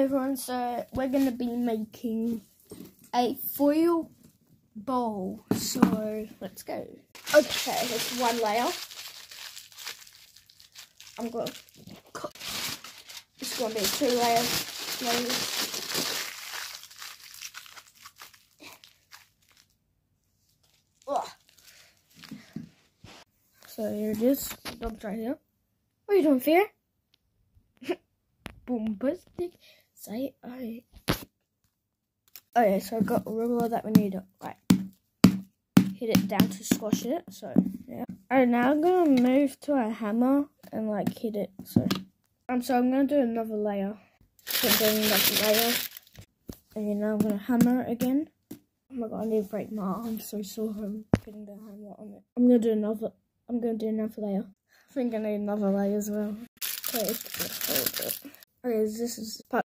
Everyone, so we're going to be making a foil ball. So let's go. Okay, it's one layer. I'm going to cook. It's going to be two layers. layers. So here it is. Dump right here. What are you doing, Fear? Bombastic. Say I. Okay, so I got a ruler that we need to like hit it down to squash it. So yeah. Alright, now I'm gonna move to a hammer and like hit it. So um, so I'm gonna do another layer. So I'm doing another layer, and now I'm gonna hammer it again. Oh my god, I need to break my arm. I'm so sore from getting the hammer on it. I'm gonna do another. I'm gonna do another layer. I think I need another layer as well. Okay, hold it. Okay, this is part